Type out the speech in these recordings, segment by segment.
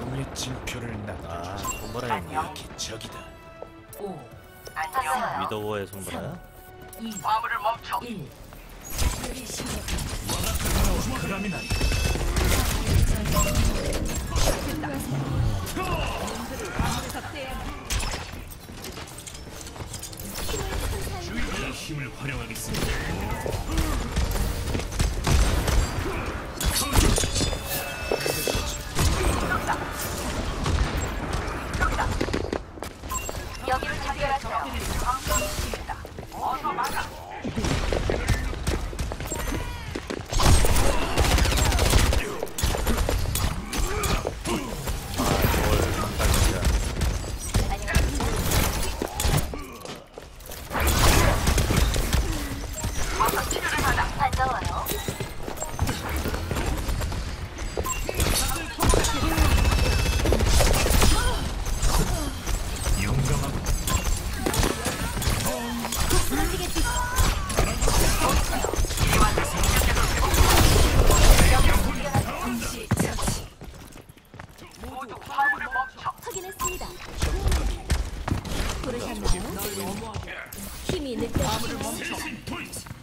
용의 징표를 아 나가 손보라 형님 기적이다 5, 4, 위도우의 손보라야? 2, 화물을 멈춰. 1. 그라미나 힘을 활용하겠습니다 힘이 느껴지나요?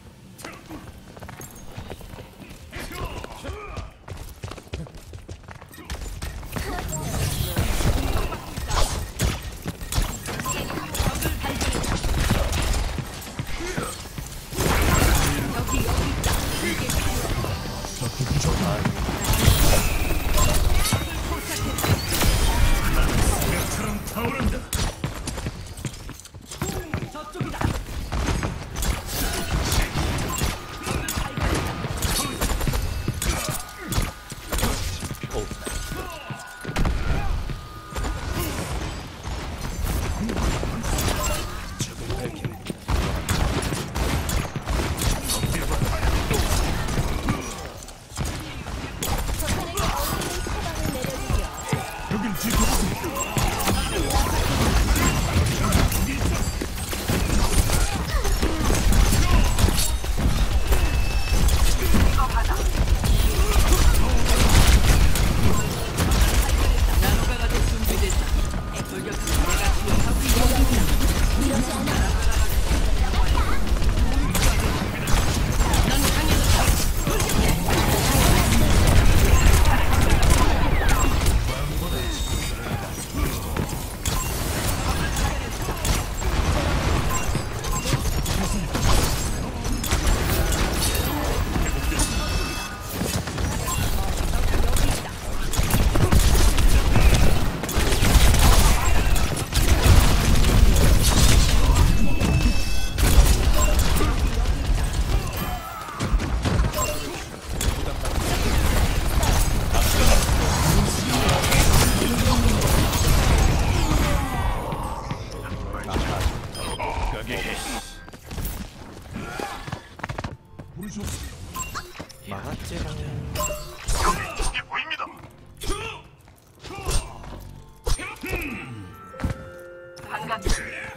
반갑습니다.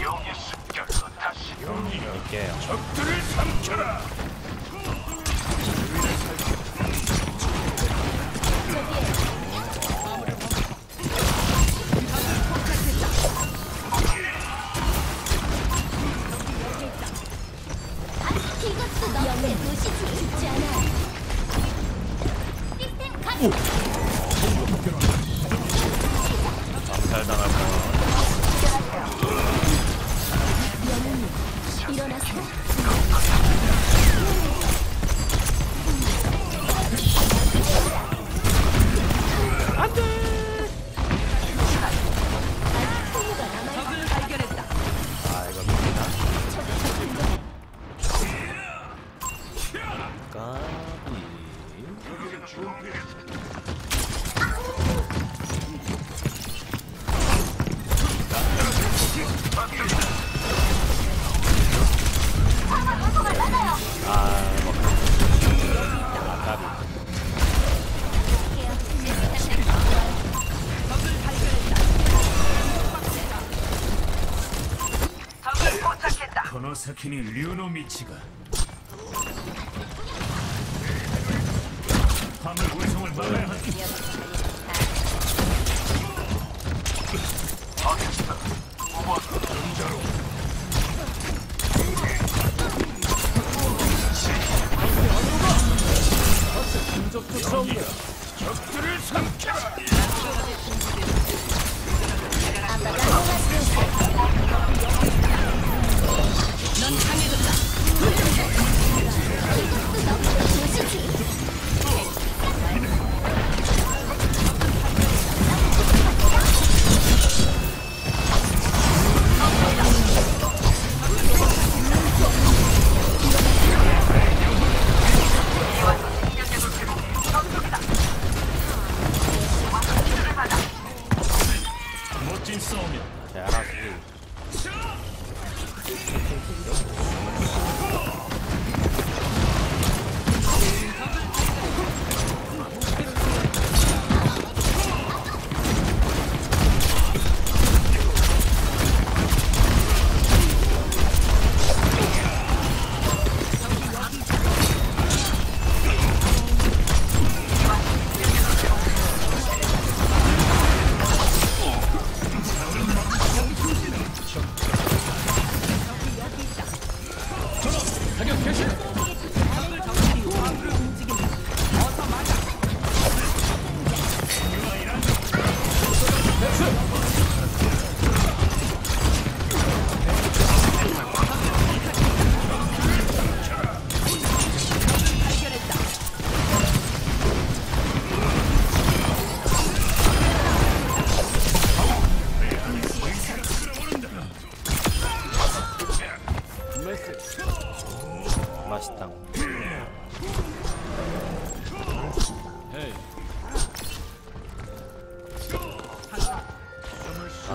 용의 습격으로 다시 이게요 적들을 삼켜라 암살 당할 뻔 영웅 사키니 류노 미치가 화물 예, 운송을 예. 막아야 한다.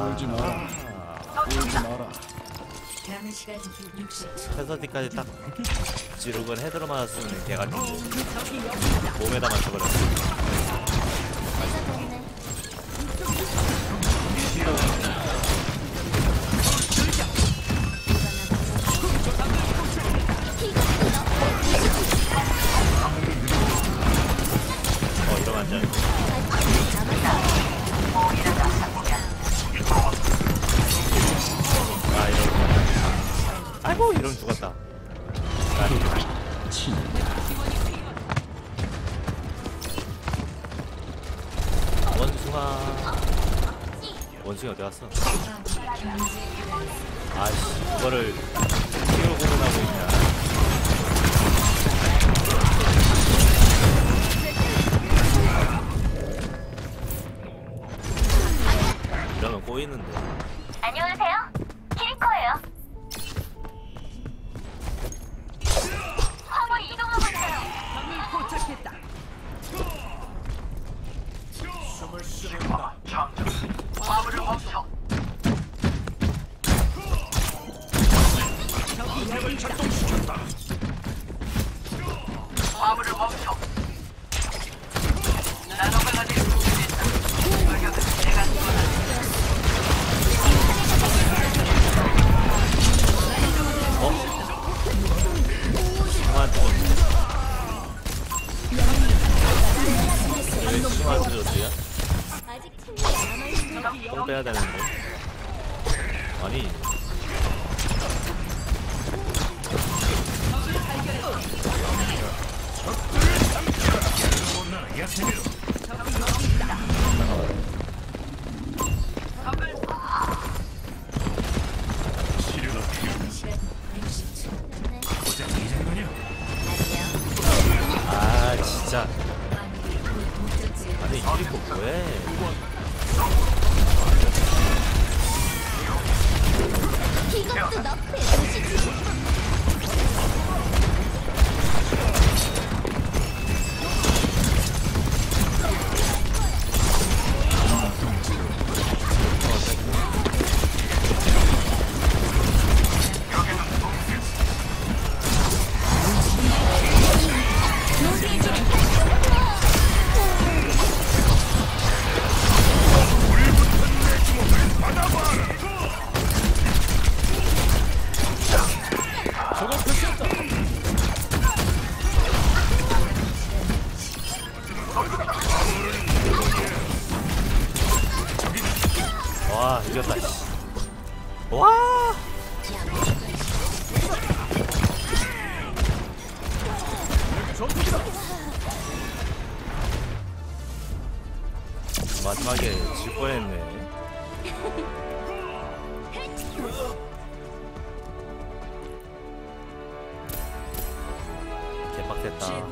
울지 마라. 울지 마라. 남은 시간 60초. 패서디까지 딱 지르건 헤드로 맞았으면 개같은데 몸에다 맞춰버렸어. 어, 원숭이 어디 갔어? 아이씨, 이거를 키로 고민하고 있냐. 이러면 꼬이는데. 안녕하세요. 화물을 멈춰. 나노가 될. 돌격은 내가. 왜 심한 남아있는 똥 빼야 되는데. 아니. 와! 마지막에 질 뻔했네. 개빡됐다.